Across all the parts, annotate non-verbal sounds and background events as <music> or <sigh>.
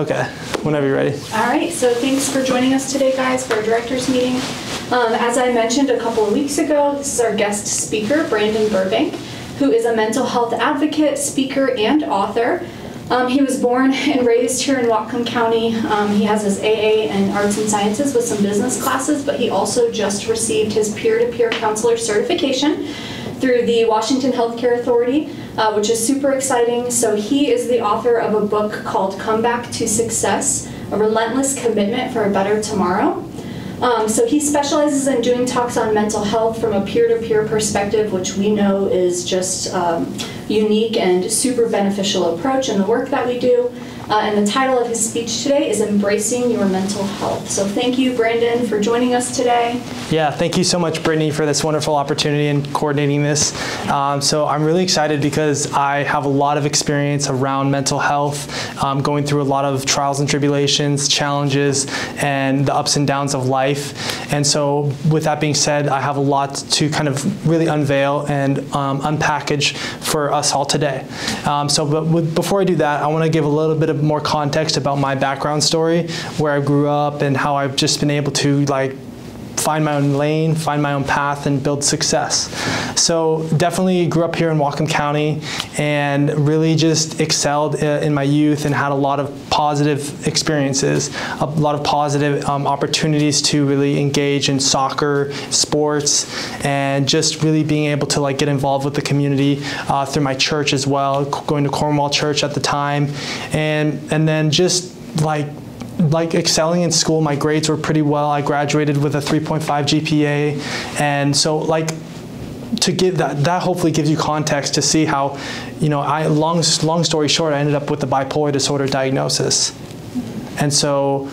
Okay, whenever you're ready. All right, so thanks for joining us today, guys, for our director's meeting. Um, as I mentioned a couple of weeks ago, this is our guest speaker, Brandon Burbank, who is a mental health advocate, speaker, and author. Um, he was born <laughs> and raised here in Whatcom County. Um, he has his AA and Arts and Sciences with some business classes, but he also just received his peer-to-peer counselor certification through the Washington Healthcare Authority, uh, which is super exciting. So he is the author of a book called Come Back to Success, a relentless commitment for a better tomorrow. Um, so he specializes in doing talks on mental health from a peer-to-peer perspective, which we know is just um, unique and super beneficial approach in the work that we do. Uh, and the title of his speech today is Embracing Your Mental Health. So thank you, Brandon, for joining us today. Yeah, thank you so much, Brittany, for this wonderful opportunity and coordinating this. Um, so I'm really excited because I have a lot of experience around mental health, um, going through a lot of trials and tribulations, challenges, and the ups and downs of life. And so with that being said, I have a lot to kind of really unveil and um, unpackage for us all today. Um, so but before I do that, I want to give a little bit of more context about my background story, where I grew up and how I've just been able to like find my own lane, find my own path, and build success. So definitely grew up here in Whatcom County and really just excelled in my youth and had a lot of positive experiences, a lot of positive um, opportunities to really engage in soccer, sports, and just really being able to like get involved with the community uh, through my church as well, going to Cornwall Church at the time, and and then just like like excelling in school. My grades were pretty well. I graduated with a 3.5 GPA, and so like to give that that hopefully gives you context to see how, you know, I long long story short, I ended up with the bipolar disorder diagnosis, and so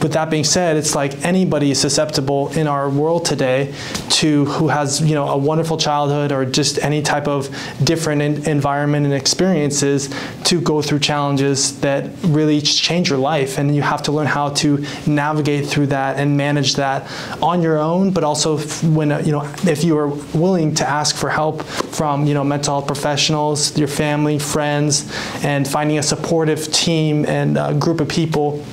with that being said, it's like anybody is susceptible in our world today to who has you know a wonderful childhood or just any type of different in environment and experiences to go through challenges that really change your life, and you have to learn how to navigate through that and manage that on your own, but also when uh, you know if you are willing to ask for help from you know mental health professionals, your family, friends, and finding a supportive team and a group of people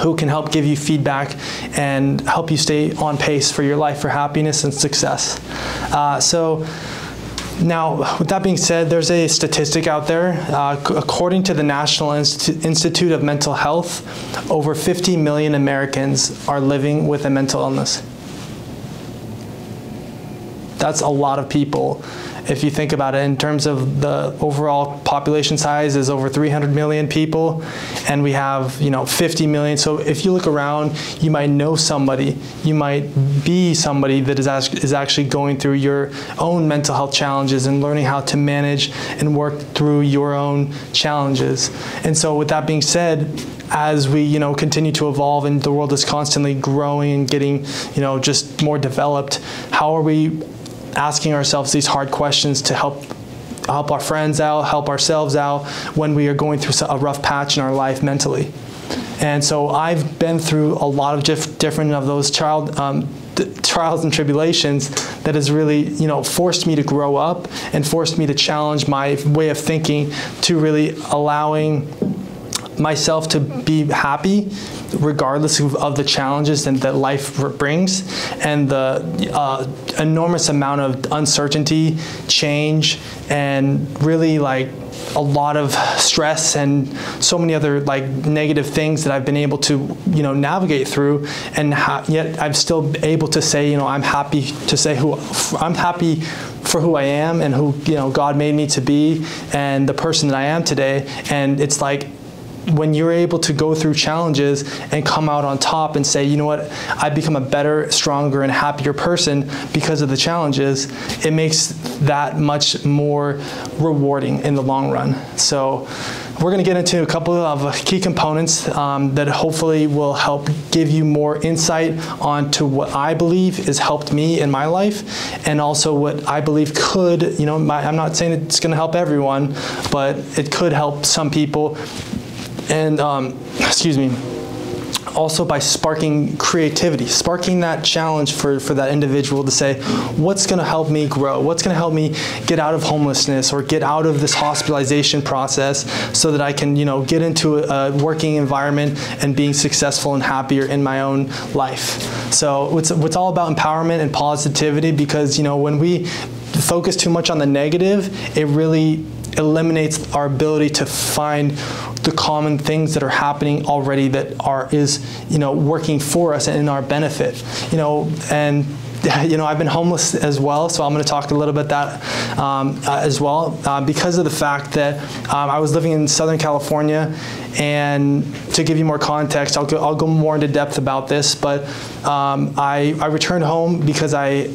who can help give you feedback and help you stay on pace for your life for happiness and success. Uh, so now, with that being said, there's a statistic out there. Uh, according to the National Inst Institute of Mental Health, over 50 million Americans are living with a mental illness. That's a lot of people if you think about it in terms of the overall population size is over 300 million people and we have you know 50 million. So if you look around you might know somebody you might be somebody that is, is actually going through your own mental health challenges and learning how to manage and work through your own challenges. And so with that being said as we you know continue to evolve and the world is constantly growing and getting you know just more developed how are we asking ourselves these hard questions to help help our friends out, help ourselves out when we are going through a rough patch in our life mentally. And so I've been through a lot of diff different of those child um, trials and tribulations that has really, you know, forced me to grow up and forced me to challenge my way of thinking to really allowing myself to be happy regardless of, of the challenges and that life brings. And the uh, enormous amount of uncertainty, change, and really like a lot of stress and so many other like negative things that I've been able to you know navigate through. And yet I'm still able to say you know I'm happy to say who I'm happy for who I am and who you know God made me to be and the person that I am today. And it's like when you're able to go through challenges and come out on top and say, you know what, I've become a better, stronger, and happier person because of the challenges, it makes that much more rewarding in the long run. So we're going to get into a couple of key components um, that hopefully will help give you more insight onto what I believe has helped me in my life and also what I believe could, you know, my, I'm not saying it's going to help everyone, but it could help some people and um, excuse me, also by sparking creativity, sparking that challenge for, for that individual to say, what's going to help me grow? What's going to help me get out of homelessness or get out of this hospitalization process so that I can, you know, get into a, a working environment and being successful and happier in my own life. So it's, it's all about empowerment and positivity because, you know, when we focus too much on the negative, it really eliminates our ability to find the common things that are happening already that are is you know working for us and in our benefit you know and <laughs> you know, I've been homeless as well, so I'm going to talk a little bit that um, uh, as well uh, because of the fact that um, I was living in Southern California, and to give you more context, I'll go, I'll go more into depth about this, but um, I, I returned home because I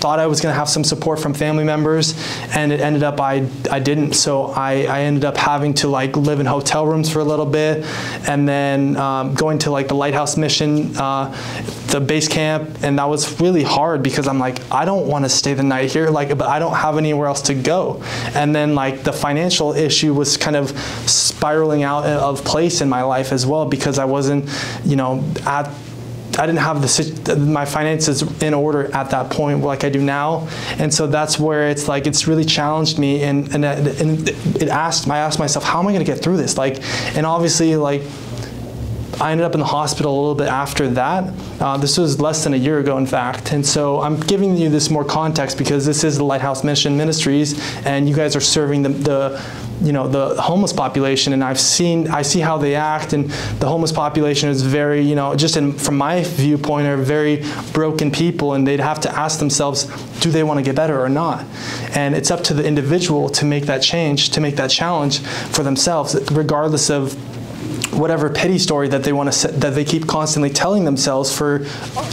thought I was going to have some support from family members, and it ended up I, I didn't. So I, I ended up having to like live in hotel rooms for a little bit, and then um, going to like the Lighthouse Mission, uh, the base camp, and that was really hard because I'm like I don't want to stay the night here, like but I don't have anywhere else to go, and then like the financial issue was kind of spiraling out of place in my life as well because I wasn't, you know, at I didn't have the, my finances in order at that point like I do now, and so that's where it's like it's really challenged me, and and, and it asked I asked myself how am I going to get through this? Like, and obviously like I ended up in the hospital a little bit after that. Uh, this was less than a year ago, in fact. And so I'm giving you this more context because this is the Lighthouse Mission Ministries, and you guys are serving the, the you know the homeless population and I've seen I see how they act and the homeless population is very you know just in, from my viewpoint are very broken people and they'd have to ask themselves do they want to get better or not and it's up to the individual to make that change to make that challenge for themselves regardless of whatever pity story that they want to that they keep constantly telling themselves for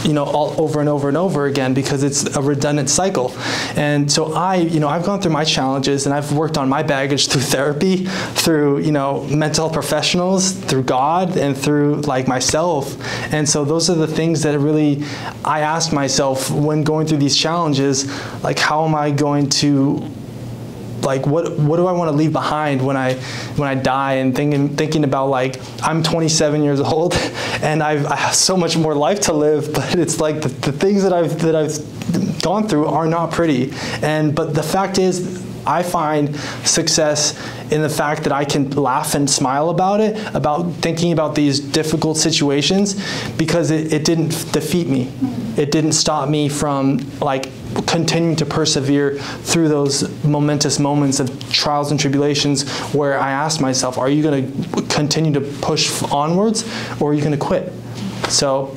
you know all over and over and over again because it's a redundant cycle. And so i you know i've gone through my challenges and i've worked on my baggage through therapy through you know mental health professionals through god and through like myself. And so those are the things that really i asked myself when going through these challenges like how am i going to like what what do I want to leave behind when I when I die and thinking thinking about like I'm 27 years old <laughs> and I've I have so much more life to live <laughs> but it's like the, the things that I've that I've gone through are not pretty and but the fact is I find success in the fact that I can laugh and smile about it, about thinking about these difficult situations, because it, it didn't defeat me. It didn't stop me from like continuing to persevere through those momentous moments of trials and tribulations where I asked myself, are you going to continue to push onwards or are you going to quit? So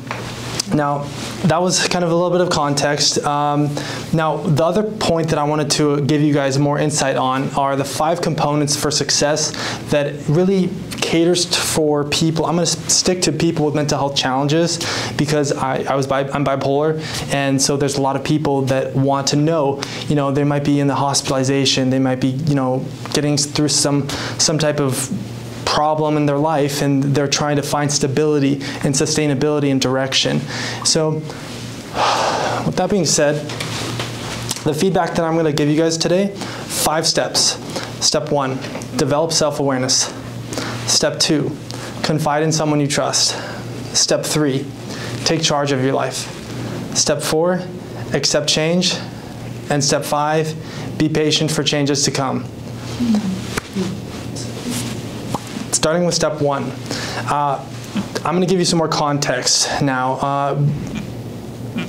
now, that was kind of a little bit of context. Um, now, the other point that I wanted to give you guys more insight on are the five components for success that really caters for people. I'm going to stick to people with mental health challenges because I, I was bi I'm bipolar, and so there's a lot of people that want to know. You know, they might be in the hospitalization, they might be, you know, getting through some some type of problem in their life and they're trying to find stability and sustainability and direction. So, with that being said, the feedback that I'm going to give you guys today five steps. Step one, develop self awareness. Step two, confide in someone you trust. Step three, take charge of your life. Step four, accept change. And step five, be patient for changes to come starting with step one. Uh, I'm going to give you some more context now. Uh,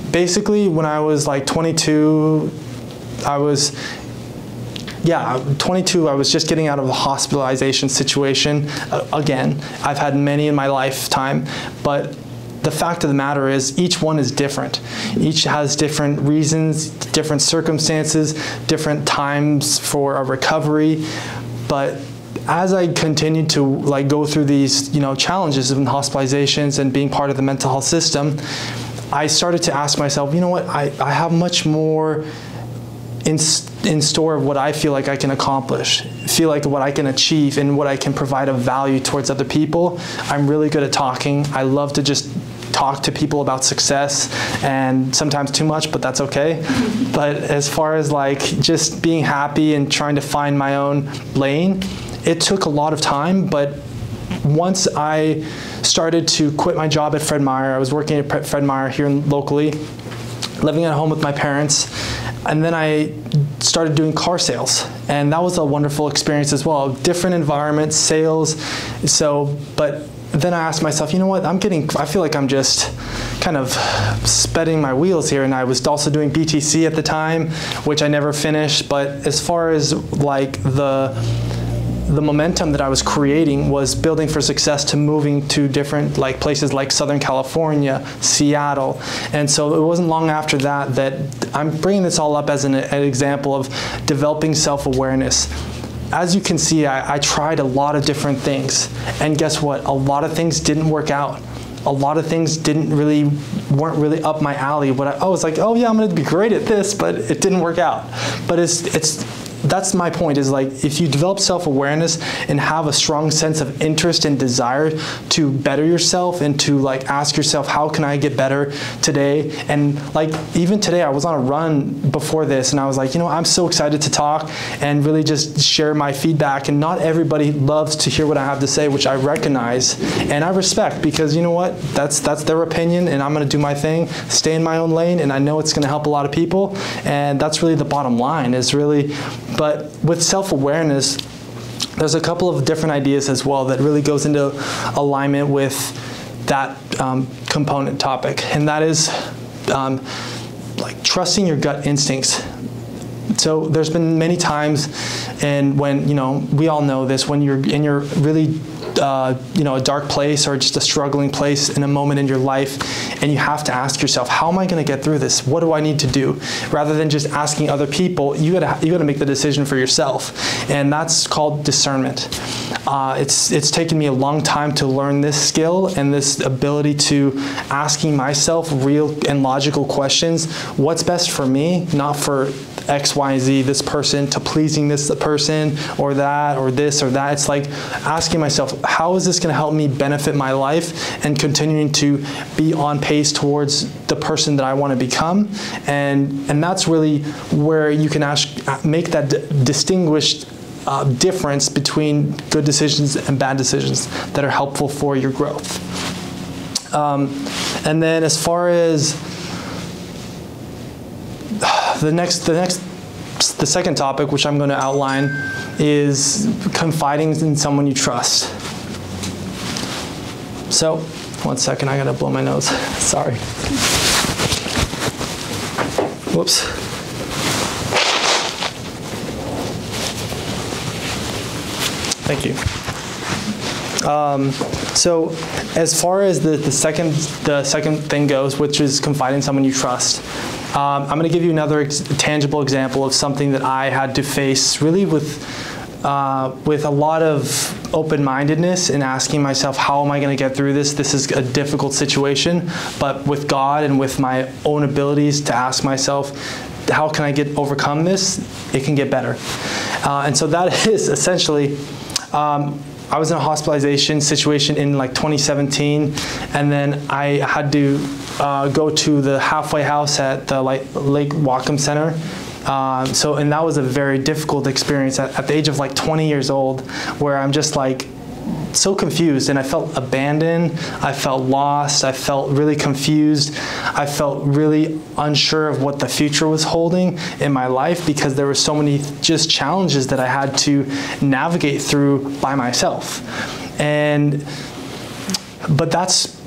basically, when I was like 22, I was yeah, 22, I was just getting out of the hospitalization situation. Uh, again, I've had many in my lifetime, but the fact of the matter is each one is different. Each has different reasons, different circumstances, different times for a recovery, but as I continued to like go through these, you know, challenges of hospitalizations and being part of the mental health system, I started to ask myself, you know what, I, I have much more in, in store of what I feel like I can accomplish, feel like what I can achieve and what I can provide of value towards other people. I'm really good at talking. I love to just talk to people about success and sometimes too much, but that's okay. <laughs> but as far as like just being happy and trying to find my own lane, it took a lot of time, but once I started to quit my job at Fred Meyer. I was working at Fred Meyer here locally, living at home with my parents. And then I started doing car sales. And that was a wonderful experience as well. Different environments, sales. So, but then I asked myself, you know what, I'm getting, I feel like I'm just kind of spinning my wheels here. And I was also doing BTC at the time, which I never finished. But as far as like the, the momentum that I was creating was building for success to moving to different like places like Southern California, Seattle. And so it wasn't long after that that I'm bringing this all up as an, an example of developing self-awareness as you can see, I, I, tried a lot of different things. And guess what? A lot of things didn't work out. A lot of things didn't really, weren't really up my alley. What I, I was like, oh yeah, I'm gonna be great at this, but it didn't work out. But it's, it's that's my point is like if you develop self-awareness and have a strong sense of interest and desire to better yourself and to like ask yourself how can I get better today? And like even today I was on a run before this and I was like you know I'm so excited to talk and really just share my feedback. And not everybody loves to hear what I have to say which I recognize and I respect because you know what? That's that's their opinion and I'm gonna do my thing stay in my own lane and I know it's gonna help a lot of people and that's really the bottom line is really but with self-awareness, there's a couple of different ideas as well that really goes into alignment with that um, component topic, and that is um, like trusting your gut instincts. So there's been many times, and when you know we all know this, when you're in your really uh, you know, a dark place or just a struggling place in a moment in your life, and you have to ask yourself, how am I going to get through this? What do I need to do? Rather than just asking other people, you got to you got to make the decision for yourself, and that's called discernment. Uh, it's it's taken me a long time to learn this skill and this ability to asking myself real and logical questions. What's best for me, not for X, Y, Z, this person, to pleasing this person or that or this or that. It's like asking myself, how is this going to help me benefit my life and continuing to be on pace towards the person that I want to become? And, and that's really where you can ask, make that distinguished uh, difference between good decisions and bad decisions that are helpful for your growth. Um, and then as far as the next, the next, the second topic, which I'm going to outline, is confiding in someone you trust. So, one second, I gotta blow my nose. <laughs> Sorry. Whoops. Thank you. Um, so, as far as the, the second the second thing goes, which is confiding in someone you trust, um, I'm going to give you another ex tangible example of something that I had to face really with, uh, with a lot of open-mindedness and asking myself, how am I going to get through this? This is a difficult situation, but with God and with my own abilities to ask myself, how can I get overcome this? It can get better. Uh, and so that <laughs> is essentially, um, I was in a hospitalization situation in like 2017, and then I had to uh, go to the halfway house at the Lake Whatcom Center. Um, so, and that was a very difficult experience at, at the age of like 20 years old, where I'm just like, so confused and I felt abandoned. I felt lost. I felt really confused. I felt really unsure of what the future was holding in my life because there were so many just challenges that I had to navigate through by myself. And but that's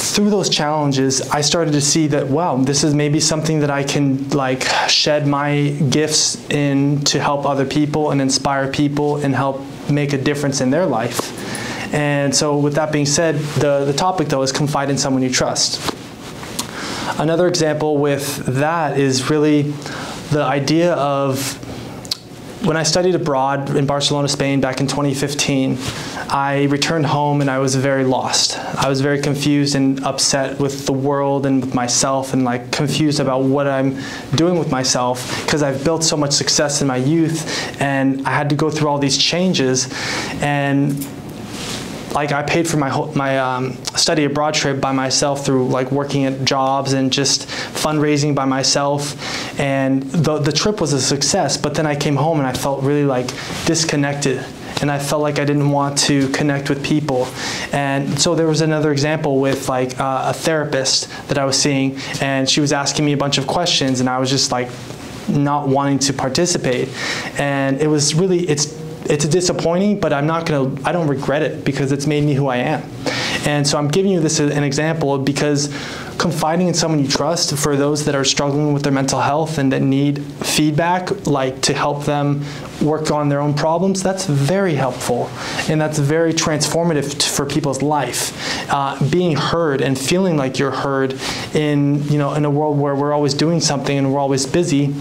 through those challenges, I started to see that, wow, this is maybe something that I can like shed my gifts in to help other people and inspire people and help make a difference in their life. And so with that being said, the, the topic though is confide in someone you trust. Another example with that is really the idea of when I studied abroad in Barcelona, Spain back in 2015, I returned home and I was very lost. I was very confused and upset with the world and with myself and like confused about what I'm doing with myself because I've built so much success in my youth and I had to go through all these changes and like I paid for my whole, my um, study abroad trip by myself through like working at jobs and just fundraising by myself. And the, the trip was a success, but then I came home and I felt really like disconnected and I felt like I didn't want to connect with people. And so there was another example with like uh, a therapist that I was seeing, and she was asking me a bunch of questions, and I was just like not wanting to participate. And it was really, it's it's disappointing, but I'm not gonna, I don't regret it because it's made me who I am. And so I'm giving you this as an example because confiding in someone you trust for those that are struggling with their mental health and that need feedback, like to help them work on their own problems, that's very helpful and that's very transformative for people's life. Uh, being heard and feeling like you're heard in, you know, in a world where we're always doing something and we're always busy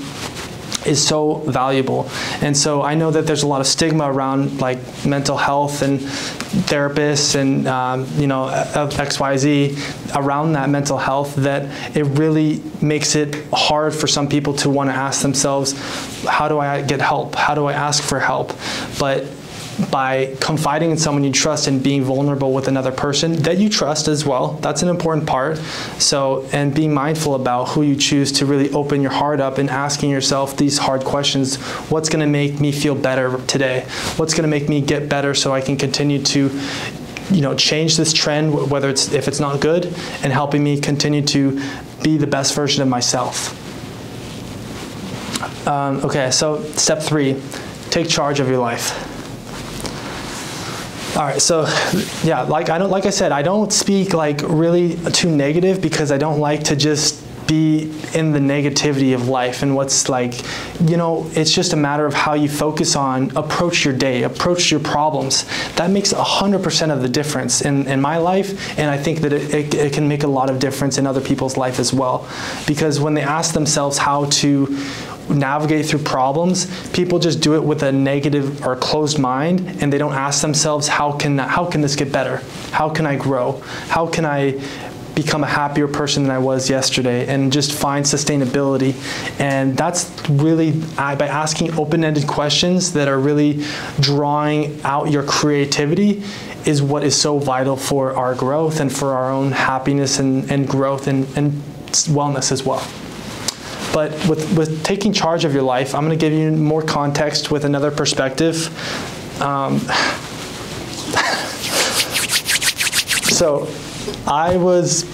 is so valuable. And so I know that there's a lot of stigma around like mental health and therapists and um, you know XYZ around that mental health that it really makes it hard for some people to want to ask themselves, how do I get help? How do I ask for help? But by confiding in someone you trust and being vulnerable with another person that you trust as well. That's an important part. So, and being mindful about who you choose to really open your heart up and asking yourself these hard questions what's going to make me feel better today? What's going to make me get better so I can continue to you know change this trend whether it's if it's not good and helping me continue to be the best version of myself um, okay so step three take charge of your life all right, so yeah, like I don't like I said, I don't speak like really too negative because I don't like to just be in the negativity of life and what's like, you know, it's just a matter of how you focus on approach your day, approach your problems. That makes 100% of the difference in, in my life, and I think that it, it, it can make a lot of difference in other people's life as well. Because when they ask themselves how to navigate through problems, people just do it with a negative or closed mind and they don't ask themselves how can how can this get better? How can I grow? How can I become a happier person than I was yesterday and just find sustainability. And that's really by asking open-ended questions that are really drawing out your creativity is what is so vital for our growth and for our own happiness and, and growth and, and wellness as well. But with, with taking charge of your life, I'm going to give you more context with another perspective. Um, <laughs> so I was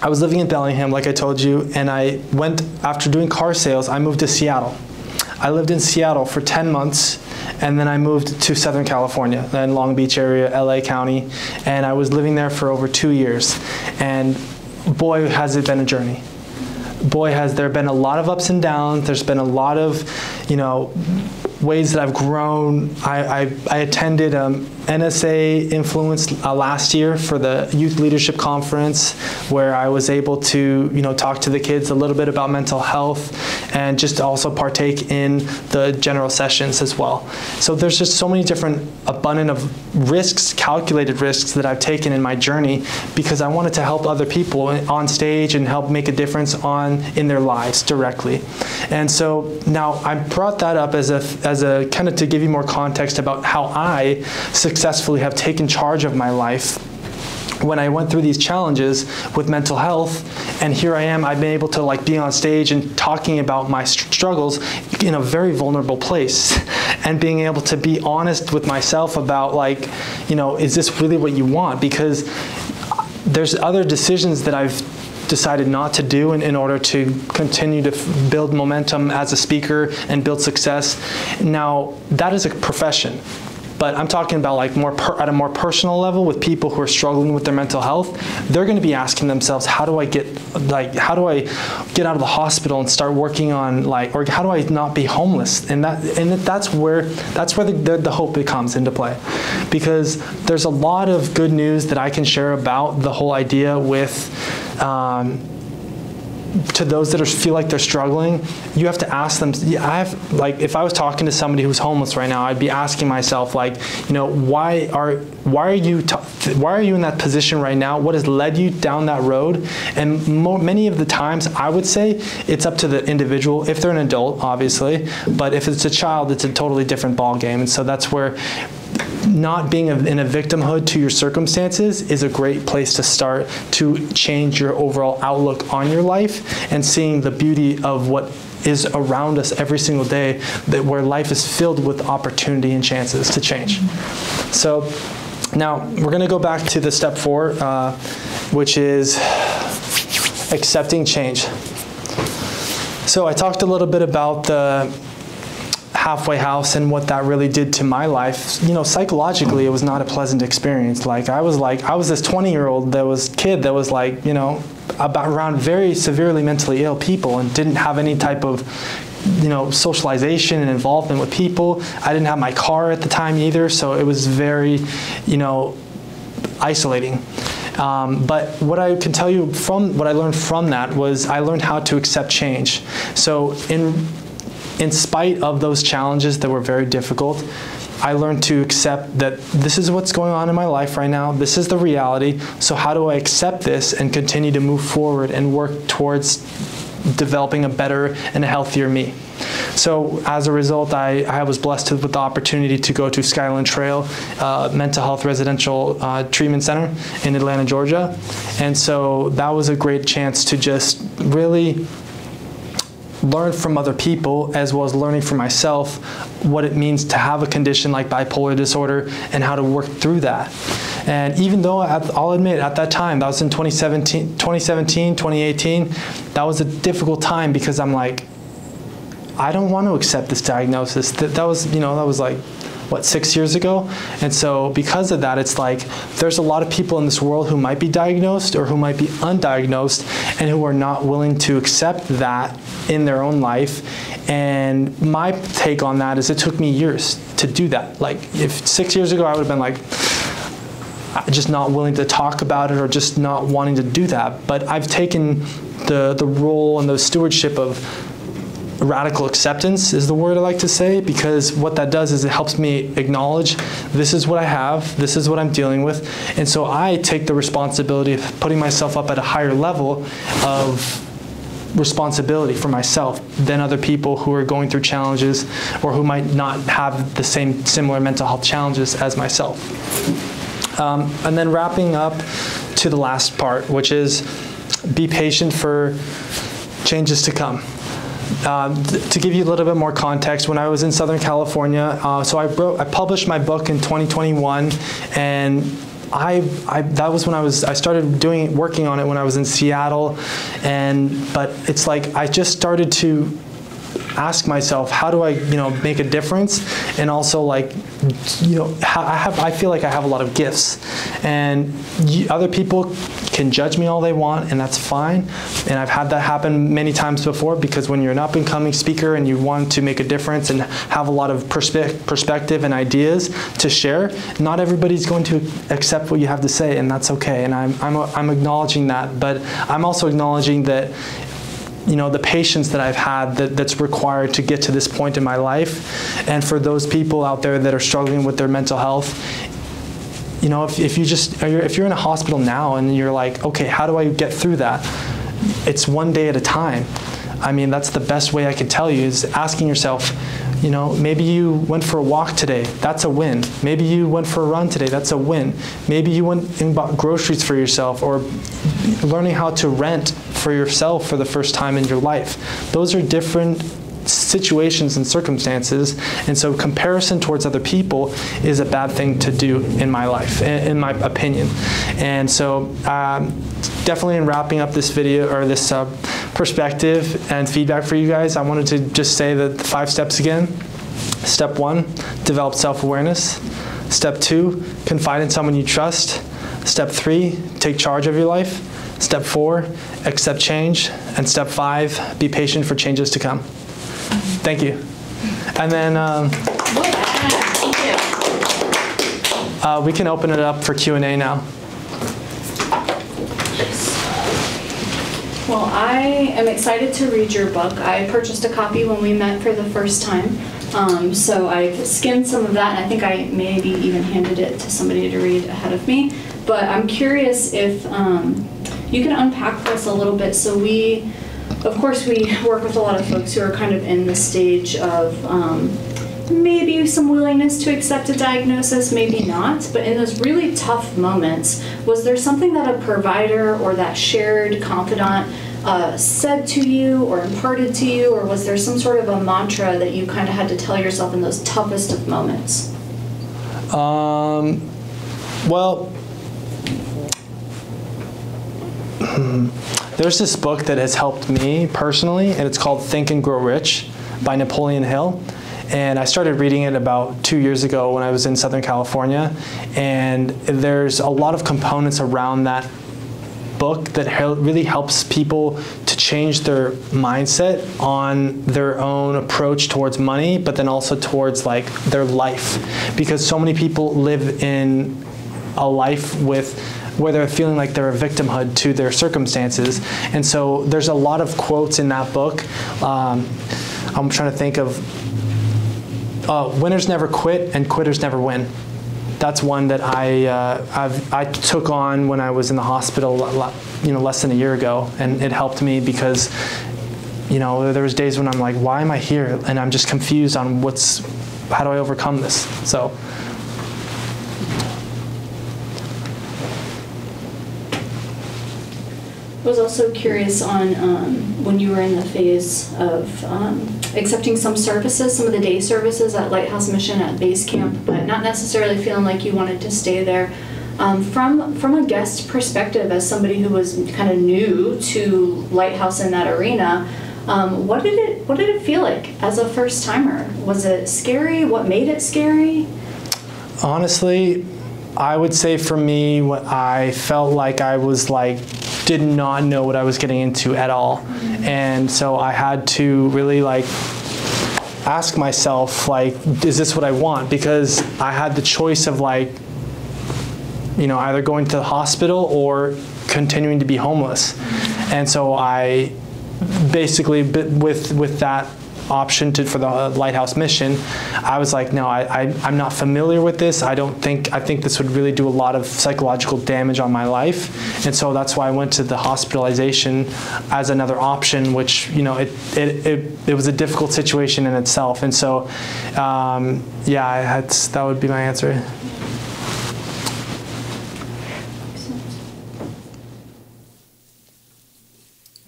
I was living in Bellingham, like I told you, and I went after doing car sales. I moved to Seattle. I lived in Seattle for 10 months, and then I moved to Southern California, in Long Beach area, LA County, and I was living there for over two years. And boy, has it been a journey boy, has there been a lot of ups and downs. There's been a lot of, you know, ways that I've grown. I, I, I attended um, NSA Influence uh, last year for the Youth Leadership Conference, where I was able to, you know, talk to the kids a little bit about mental health, and just also partake in the general sessions as well. So there's just so many different abundant of risks, calculated risks that I've taken in my journey because I wanted to help other people on stage and help make a difference on in their lives directly. And so now I brought that up as a as a kind of to give you more context about how I successfully have taken charge of my life when I went through these challenges with mental health, and here I am, I've been able to like be on stage and talking about my struggles in a very vulnerable place, <laughs> and being able to be honest with myself about like, you know, is this really what you want? Because there's other decisions that I've decided not to do in, in order to continue to build momentum as a speaker and build success. Now, that is a profession but I'm talking about like more at a more personal level with people who are struggling with their mental health. They're going to be asking themselves, how do I get like how do I get out of the hospital and start working on like or how do I not be homeless? And that and that's where that's where the, the, the hope comes into play, because there's a lot of good news that I can share about the whole idea with. Um, to those that are, feel like they're struggling, you have to ask them. I have like if I was talking to somebody who's homeless right now, I'd be asking myself like, you know, why are why are you why are you in that position right now? What has led you down that road? And many of the times, I would say it's up to the individual. If they're an adult, obviously, but if it's a child, it's a totally different ball game. And so that's where not being in a victimhood to your circumstances is a great place to start to change your overall outlook on your life and seeing the beauty of what is around us every single day that where life is filled with opportunity and chances to change. So now we're going to go back to the step four, uh, which is accepting change. So I talked a little bit about the halfway house and what that really did to my life. You know, psychologically, it was not a pleasant experience. Like I was like I was this 20 year old that was kid that was like you know about around very severely mentally ill people and didn't have any type of you know socialization and involvement with people. I didn't have my car at the time either, so it was very you know isolating. Um, but what I can tell you from what I learned from that was I learned how to accept change. So in in spite of those challenges that were very difficult, I learned to accept that this is what's going on in my life right now. This is the reality. So how do I accept this and continue to move forward and work towards developing a better and a healthier me? So as a result, I, I was blessed with the opportunity to go to Skyland Trail uh, Mental Health Residential uh, Treatment Center in Atlanta, Georgia. And so that was a great chance to just really learn from other people as well as learning for myself what it means to have a condition like bipolar disorder and how to work through that. And even though I'll admit at that time, that was in 2017, 2017, 2018, that was a difficult time because I'm like, I don't want to accept this diagnosis. That, that was, you know, that was like what, six years ago? And so because of that, it's like there's a lot of people in this world who might be diagnosed or who might be undiagnosed and who are not willing to accept that in their own life. And my take on that is it took me years to do that. Like if six years ago I would have been like, Uh, just not willing to talk about it or just not wanting to do that. But I've taken the, the role and the stewardship of radical acceptance is the word I like to say because what that does is it helps me acknowledge this is what I have, this is what I'm dealing with, and so I take the responsibility of putting myself up at a higher level of responsibility for myself than other people who are going through challenges or who might not have the same similar mental health challenges as myself. Um, and then wrapping up to the last part, which is be patient for changes to come. Um, to give you a little bit more context, when I was in Southern California, uh, so I, wrote, I published my book in 2021, and I, I, that was when I was I started doing working on it when I was in Seattle, and but it's like I just started to ask myself how do I you know make a difference? And also like you know I have I feel like I have a lot of gifts. And other people can judge me all they want and that's fine. And I've had that happen many times before because when you're an up and coming speaker and you want to make a difference and have a lot of perspe perspective and ideas to share not everybody's going to accept what you have to say and that's okay. And I'm, I'm, I'm acknowledging that. But I'm also acknowledging that you know the patience that I've had that, that's required to get to this point in my life. And for those people out there that are struggling with their mental health you know if, if you just if you're in a hospital now and you're like okay how do I get through that? It's one day at a time. I mean that's the best way I can tell you is asking yourself you know, maybe you went for a walk today. That's a win. Maybe you went for a run today. That's a win. Maybe you went and bought groceries for yourself or learning how to rent for yourself for the first time in your life. Those are different situations and circumstances and so comparison towards other people is a bad thing to do in my life in my opinion and so um, definitely in wrapping up this video or this uh, perspective and feedback for you guys, I wanted to just say the five steps again. Step one, develop self-awareness. Step two, confide in someone you trust. Step three, take charge of your life. Step four, accept change. And step five, be patient for changes to come. Thank you. And then um, uh, we can open it up for Q&A now. Well, I am excited to read your book. I purchased a copy when we met for the first time. Um, so I've skimmed some of that, and I think I maybe even handed it to somebody to read ahead of me. But I'm curious if um, you can unpack this a little bit. So we, of course, we work with a lot of folks who are kind of in the stage of um, maybe some willingness to accept a diagnosis, maybe not. But in those really tough moments, was there something that a provider or that shared confidant uh, said to you or imparted to you, or was there some sort of a mantra that you kind of had to tell yourself in those toughest of moments? Um, well, there's this book that has helped me personally, and it's called Think and Grow Rich by Napoleon Hill. And I started reading it about two years ago when I was in Southern California. And there's a lot of components around that book that hel- really helps people to change their mindset on their own approach towards money, but then also towards like their life. Because so many people live in a life with where they're feeling like they're a victimhood to their circumstances. And so there's a lot of quotes in that book. Um, I'm trying to think of uh, winners never quit and quitters never win. That's one that I uh, I took on when I was in the hospital, you know, less than a year ago, and it helped me because, you know, there was days when I'm like, why am I here? And I'm just confused on what's, how do I overcome this? So. I was also curious on um, when you were in the phase of um, accepting some services, some of the day services at Lighthouse Mission at base camp, but not necessarily feeling like you wanted to stay there. Um, from from a guest perspective, as somebody who was kind of new to Lighthouse in that arena, um, what did it what did it feel like as a first timer? Was it scary? What made it scary? Honestly, I would say for me, I felt like I was like did not know what I was getting into at all. And so I had to really like ask myself like is this what I want because I had the choice of like you know either going to the hospital or continuing to be homeless. And so I basically with with that option to, for the lighthouse mission, I was like, no, I, I, am not familiar with this. I don't think, I think this would really do a lot of psychological damage on my life. And so that's why I went to the hospitalization as another option, which, you know, it, it, it, it was a difficult situation in itself. And so, um, yeah, had, that would be my answer.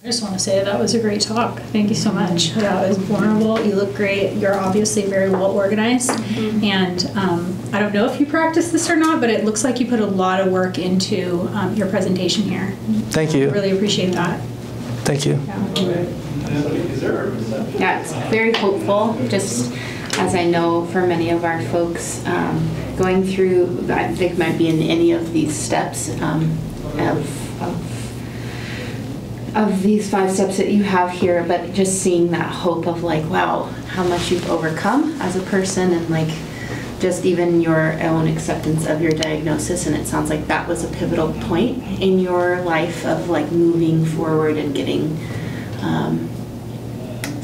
I just want to say that was a great talk. Thank you so much. That was vulnerable. You look great. You're obviously very well organized. Mm-hmm. And um, I don't know if you practice this or not, but it looks like you put a lot of work into um, your presentation here. Thank you. I really appreciate that. Thank you. Yeah. Yeah, it's very hopeful. Just as I know for many of our folks um, going through, I think might be in any of these steps um, of, of of these five steps that you have here, but just seeing that hope of like, wow, how much you've overcome as a person and like just even your own acceptance of your diagnosis. And it sounds like that was a pivotal point in your life of like moving forward and getting um,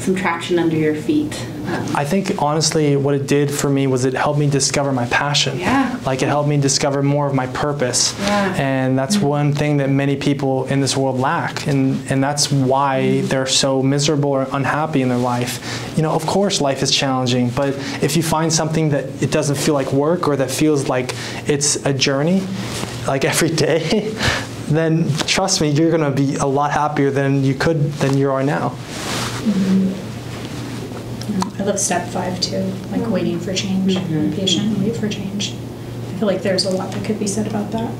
some traction under your feet. Um, I think honestly, what it did for me was it helped me discover my passion. Yeah. Like it helped me discover more of my purpose. Yeah. And that's mm-hmm. one thing that many people in this world lack. And, and that's why mm-hmm. they're so miserable or unhappy in their life. You know, of course, life is challenging, but if you find something that it doesn't feel like work or that feels like it's a journey, like <laughs> every day, then trust me, you're going to be a lot happier than you could than you are now. Mm-hmm. I love step five too, like mm-hmm. waiting for change. Mm-hmm. Patient, wait for change. I feel like there's a lot that could be said about that.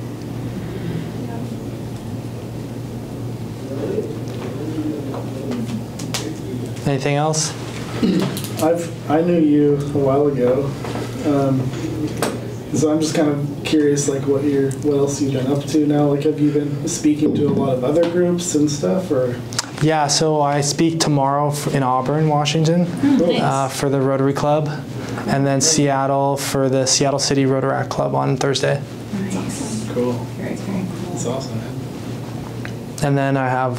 Anything else? I've I knew you a while ago, um, so I'm just kind of curious, like what you're, what else you've been up to now. Like, have you been speaking to a lot of other groups and stuff, or? Yeah, so I speak tomorrow in Auburn, Washington, nice. uh, for the Rotary Club, and then Seattle for the Seattle City Rotaract Club on Thursday. Nice. Cool. Very, very cool. That's awesome. And then I have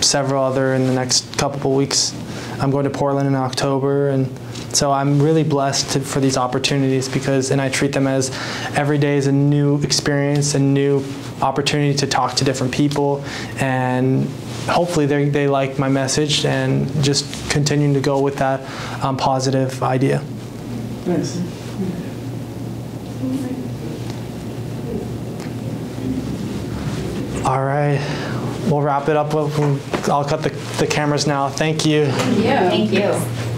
several other in the next couple of weeks. I'm going to Portland in October, and so I'm really blessed to, for these opportunities because, and I treat them as every day is a new experience, a new opportunity to talk to different people, and hopefully they, they like my message and just continuing to go with that um, positive idea. Nice. All right, we'll wrap it up. We'll- we'll- I'll cut the, the cameras now. Thank you. Thank you. Thank you.